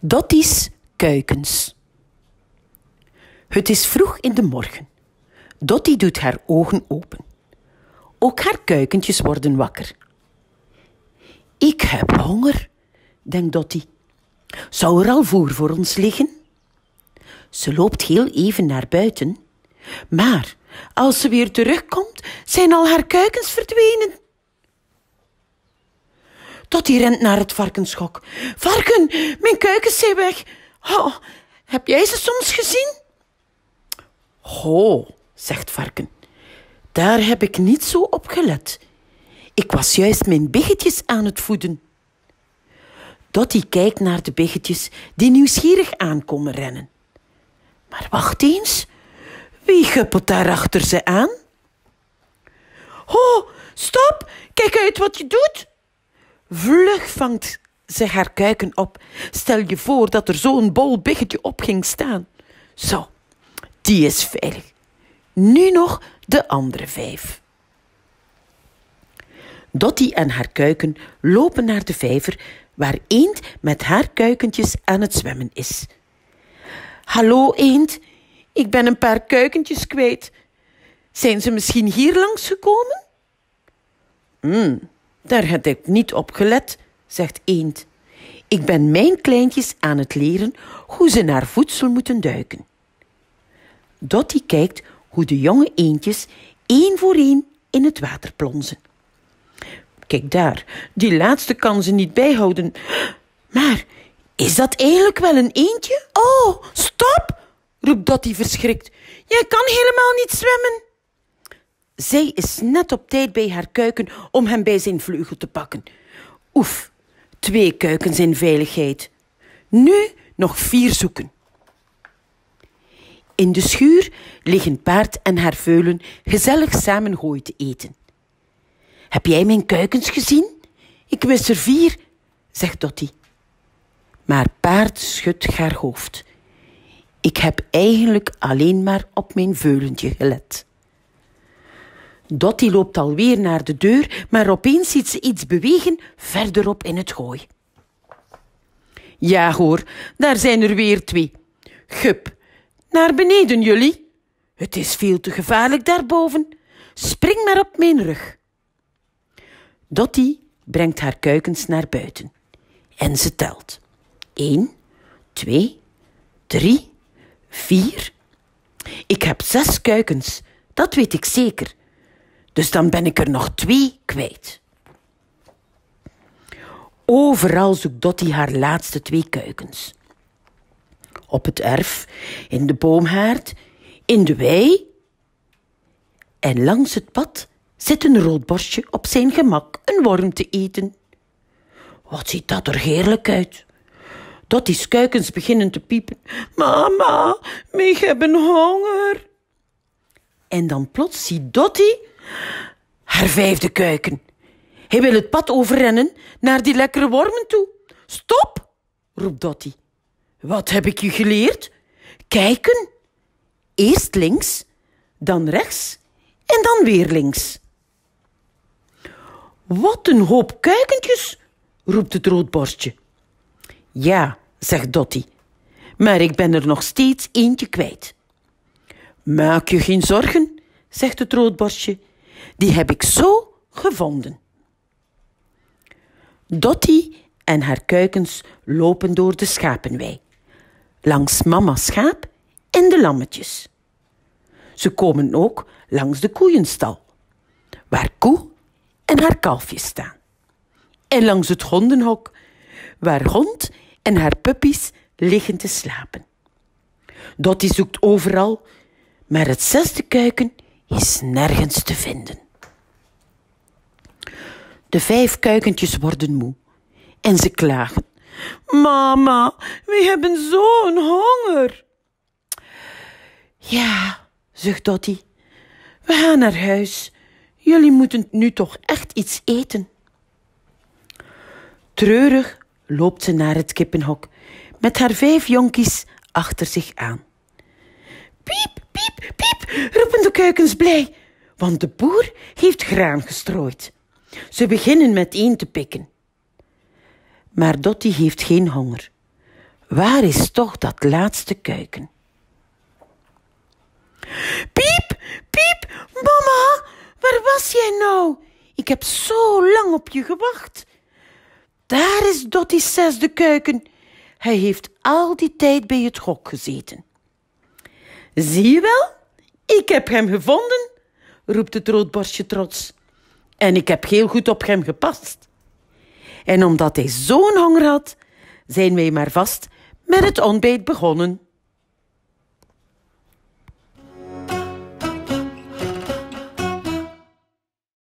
Dotty's kuikens. Het is vroeg in de morgen. Dotty doet haar ogen open. Ook haar kuikentjes worden wakker. Ik heb honger, denkt Dotty. Zou er al voer voor ons liggen? Ze loopt heel even naar buiten, maar als ze weer terugkomt, zijn al haar kuikens verdwenen. Dotty rent naar het varkenschok. Varken, mijn kuikens weg. Oh, heb jij ze soms gezien? Ho, zegt Varken. Daar heb ik niet zo op gelet. Ik was juist mijn biggetjes aan het voeden. Dotty kijkt naar de biggetjes die nieuwsgierig aankomen rennen. Maar wacht eens, wie guppelt daar achter ze aan? Ho, stop, kijk uit wat je doet. Vlug vangt ze haar kuiken op. Stel je voor dat er zo'n bol biggetje op ging staan. Zo, die is veilig. Nu nog de andere vijf. Dotty en haar kuiken lopen naar de vijver waar Eend met haar kuikentjes aan het zwemmen is. Hallo Eend, ik ben een paar kuikentjes kwijt. Zijn ze misschien hier langs gekomen? Hmm, daar heb ik niet op gelet, zegt Eend. Ik ben mijn kleintjes aan het leren hoe ze naar voedsel moeten duiken. Dotty kijkt hoe de jonge eendjes één voor één in het water plonzen. Kijk daar, die laatste kan ze niet bijhouden. Maar is dat eigenlijk wel een eendje? Oh, stop! roept Dotty verschrikt. Jij kan helemaal niet zwemmen. Zij is net op tijd bij haar kuiken om hem bij zijn vleugel te pakken. Oef, twee kuikens in veiligheid. Nu nog vier zoeken. In de schuur liggen paard en haar veulen gezellig samen te eten. Heb jij mijn kuikens gezien? Ik wist er vier, zegt Dotty. Maar paard schudt haar hoofd. Ik heb eigenlijk alleen maar op mijn veulentje gelet. Dotty loopt alweer naar de deur, maar opeens ziet ze iets bewegen verderop in het gooi. Ja hoor, daar zijn er weer twee. Gup, naar beneden jullie. Het is veel te gevaarlijk daarboven. Spring maar op mijn rug. Dotty brengt haar kuikens naar buiten. En ze telt. Eén, twee, drie, vier. Ik heb zes kuikens, dat weet ik zeker. Dus dan ben ik er nog twee kwijt. Overal zoekt Dotty haar laatste twee kuikens. Op het erf, in de boomhaard, in de wei. En langs het pad zit een roodborstje op zijn gemak een worm te eten. Wat ziet dat er heerlijk uit. Dotty's kuikens beginnen te piepen. Mama, we hebben honger. En dan plots ziet Dotty haar vijfde kuiken. Hij wil het pad overrennen naar die lekkere wormen toe. Stop, roept Dotty. Wat heb ik je geleerd? Kijken. Eerst links, dan rechts en dan weer links. Wat een hoop kuikentjes, roept het roodborstje. Ja, zegt Dotty, maar ik ben er nog steeds eentje kwijt. Maak je geen zorgen, zegt het roodborstje, die heb ik zo gevonden. Dotty en haar kuikens lopen door de schapenwei, langs mama schaap en de lammetjes. Ze komen ook langs de koeienstal, waar koe en haar kalfjes staan. En langs het hondenhok, waar hond en haar puppies liggen te slapen. Dotty zoekt overal, maar het zesde kuiken is nergens te vinden. De vijf kuikentjes worden moe en ze klagen. Mama, we hebben zo'n honger. Ja, zucht Dotty. We gaan naar huis. Jullie moeten nu toch echt iets eten. Treurig loopt ze naar het kippenhok met haar vijf jonkies achter zich aan. Piep, roepen de kuikens blij, want de boer heeft graan gestrooid. Ze beginnen met één te pikken. Maar Dotty heeft geen honger, Waar is toch dat laatste kuiken? Piep, piep, mama, waar was jij nou? Ik heb zo lang op je gewacht. Daar is Dottie's zesde kuiken. Hij heeft al die tijd bij het gok gezeten. Zie je wel? Ik heb hem gevonden, roept het roodborstje trots. En ik heb heel goed op hem gepast. En omdat hij zo'n honger had, zijn wij maar vast met het ontbijt begonnen.